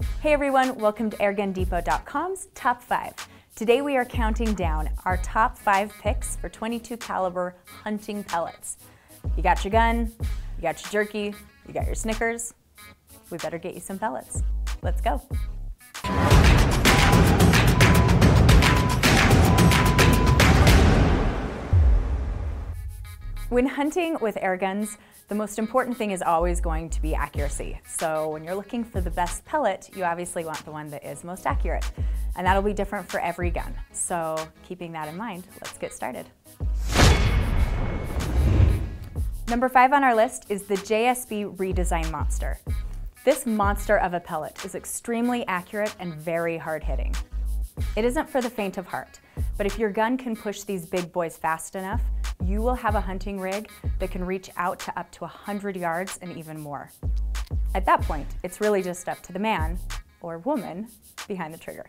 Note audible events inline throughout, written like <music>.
Hey everyone, welcome to airgundepot.com's Top 5. Today we are counting down our top 5 picks for 22 caliber hunting pellets. You got your gun, you got your jerky, you got your Snickers. We better get you some pellets. Let's go. When hunting with air guns, the most important thing is always going to be accuracy. So when you're looking for the best pellet, you obviously want the one that is most accurate. And that'll be different for every gun. So keeping that in mind, let's get started. Number five on our list is the JSB Redesign Monster. This monster of a pellet is extremely accurate and very hard hitting. It isn't for the faint of heart, but if your gun can push these big boys fast enough, you will have a hunting rig that can reach out to up to 100 yards and even more. At that point, it's really just up to the man or woman behind the trigger.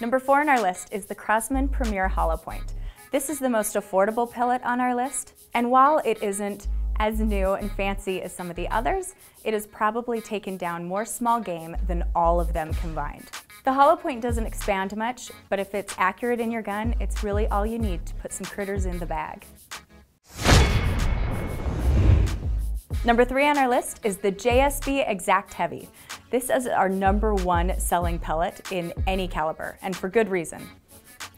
Number four on our list is the Crosman Premier Hollow Point. This is the most affordable pellet on our list, and while it isn't as new and fancy as some of the others, it has probably taken down more small game than all of them combined. The hollow point doesn't expand much, but if it's accurate in your gun, it's really all you need to put some critters in the bag. Number three on our list is the JSB Exact Heavy. This is our number one selling pellet in any caliber, and for good reason.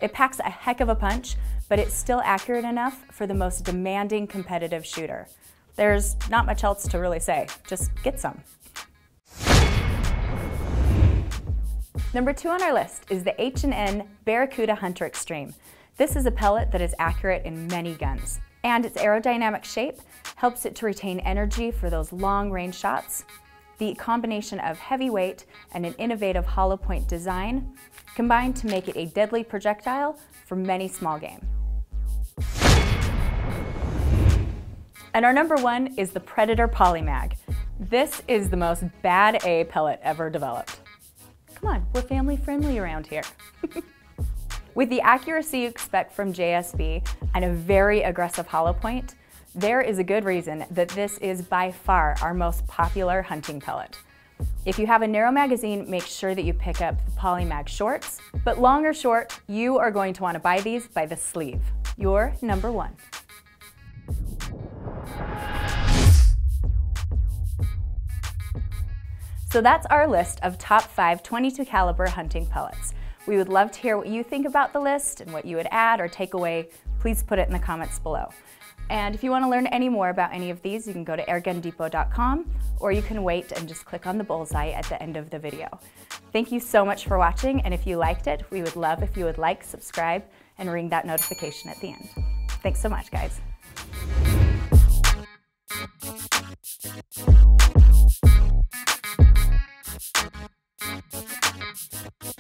It packs a heck of a punch, but it's still accurate enough for the most demanding competitive shooter. There's not much else to really say, just get some. Number two on our list is the H&N Baracuda Hunter Extreme. This is a pellet that is accurate in many guns, and its aerodynamic shape helps it to retain energy for those long-range shots. The combination of heavy weight and an innovative hollow point design combine to make it a deadly projectile for many small game. And our number one is the Predator Polymag. This is the most bad A pellet ever developed. Come on, we're family friendly around here. <laughs> With the accuracy you expect from JSB and a very aggressive hollow point, there is a good reason that this is by far our most popular hunting pellet. If you have a narrow magazine, make sure that you pick up the Polymag shorts, but long or short, you are going to want to buy these by the sleeve. Your number one. So that's our list of top five 22 caliber hunting pellets. We would love to hear what you think about the list and what you would add or take away. Please put it in the comments below. And if you want to learn any more about any of these, you can go to airgundepot.com or you can wait and just click on the bullseye at the end of the video. Thank you so much for watching, and if you liked it, we would love if you would like, subscribe, and ring that notification at the end. Thanks so much, guys. Thank you.